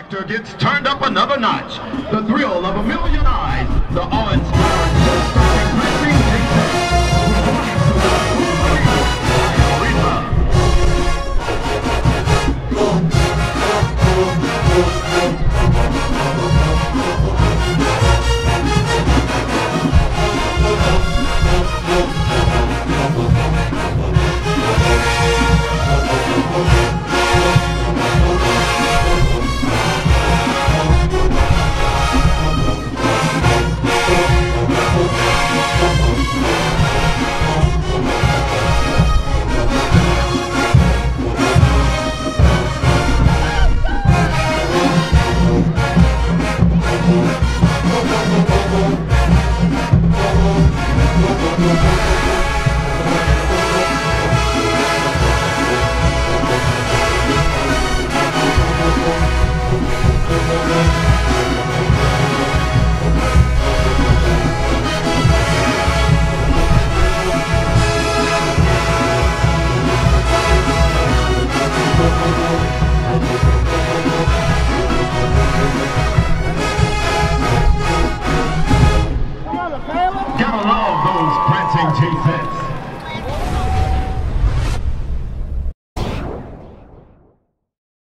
factor gets turned up another notch. The thrill of a million eyes. Gotta love those prancing T-sets.